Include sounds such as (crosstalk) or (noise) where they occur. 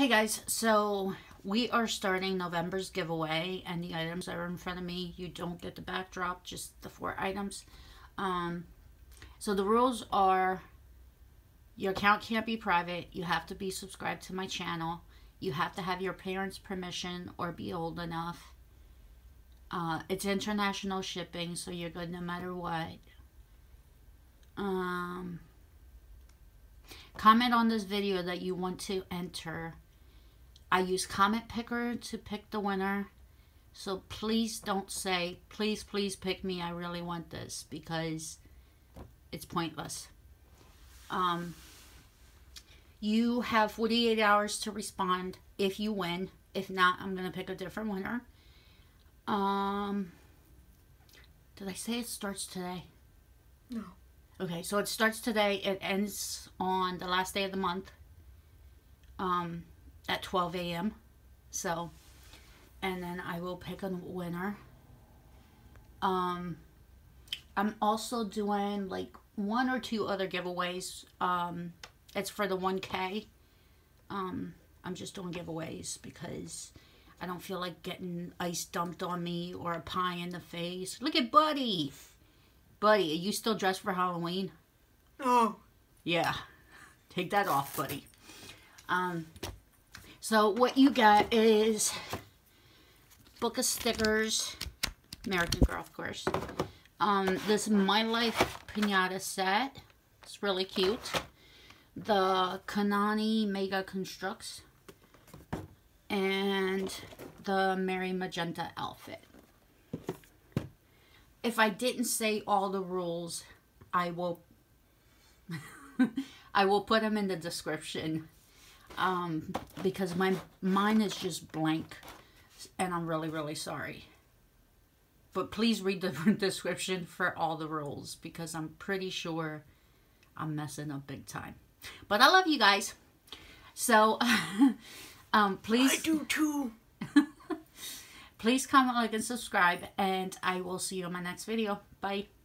Hey guys, so we are starting November's giveaway and the items are in front of me. You don't get the backdrop, just the four items. Um, so the rules are your account can't be private. You have to be subscribed to my channel. You have to have your parents' permission or be old enough. Uh, it's international shipping, so you're good no matter what. Um, comment on this video that you want to enter. I use Comment Picker to pick the winner. So please don't say, please, please pick me. I really want this because it's pointless. Um, you have 48 hours to respond if you win. If not, I'm going to pick a different winner. Um, did I say it starts today? No. Okay, so it starts today. It ends on the last day of the month um, at 12 a.m. So, and then I will pick a winner. Um, I'm also doing like one or two other giveaways. Um, it's for the 1K. Um, I'm just doing giveaways because I don't feel like getting ice dumped on me or a pie in the face. Look at Buddy. Buddy, are you still dressed for Halloween? No. Yeah. Take that off, buddy. Um, so what you get is book of stickers. American Girl, of course. Um, this My Life Pinata set. It's really cute. The Kanani Mega Construx. And the Mary Magenta outfit. If I didn't say all the rules, I will (laughs) I will put them in the description um, because my mine is just blank and I'm really really sorry. But please read the (laughs) description for all the rules because I'm pretty sure I'm messing up big time. But I love you guys. So (laughs) um, please I do too. (laughs) please comment like and subscribe and I will see you in my next video. Bye